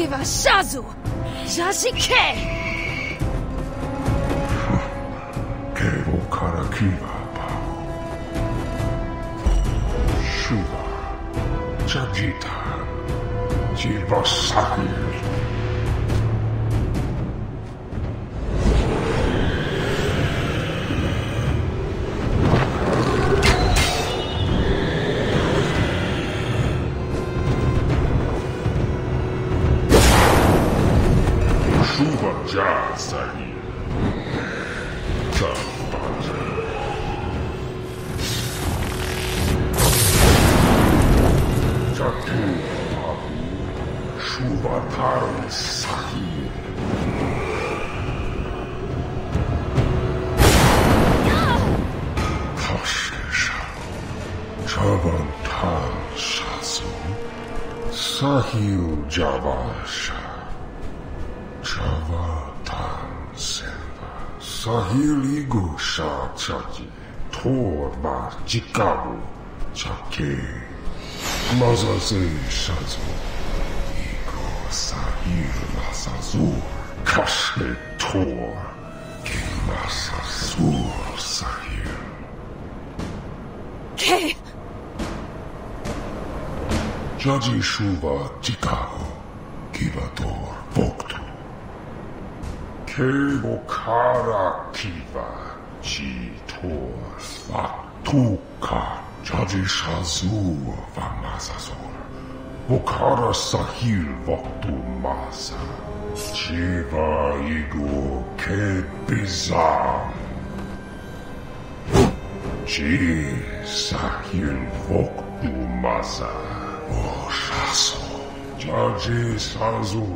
Viva Shazu! Jashike! Kero Karakiva Pao Shuba Jagita Jiva Sakura 塔尔萨希，喀什噶尔，贾瓦塔尔沙祖，萨希尔贾瓦尔沙，贾瓦塔尔塞尔巴，萨希尔伊古沙尔沙吉，托巴吉卡布沙基，马扎西沙祖。Sahil Masazu. Kashe Tor. Kimasazur Sahil. K! Jaji Shuva Chicago, Kivador Voktu. Kevo Kara Kiva, Chitor Fatuka, Jaji Shazu Vamasazor. Vokara Sahil Voktu Masa. Shiva Igo Kebizam. Chi Sahil Voktu Masa. Oshaso. Jaji Sazu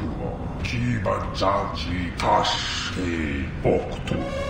Va Masake. Pusaj Kumo. Kiba Jaji Tashi Boktu.